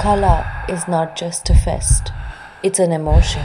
Cul-Ah is not just a fest, it's an emotion.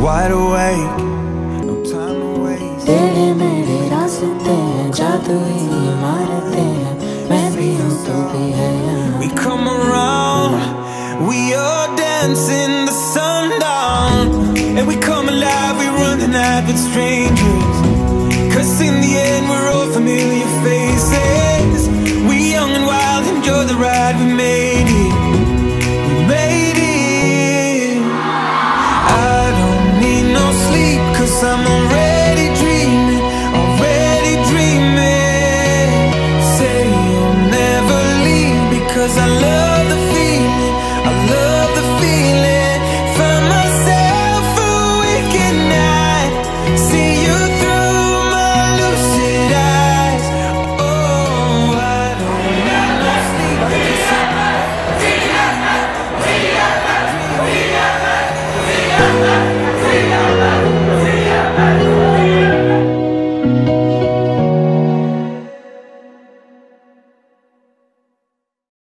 wide awake. No time to waste. तेरे मेरे रास्ते हैं जादुई इमारतें हैं। मैं भी हूँ तू भी है we come around. We are dancing the sundown. And we come alive we run the night with strangers. Cause in the end we're all familiar faces. We young and wild enjoy the ride we made.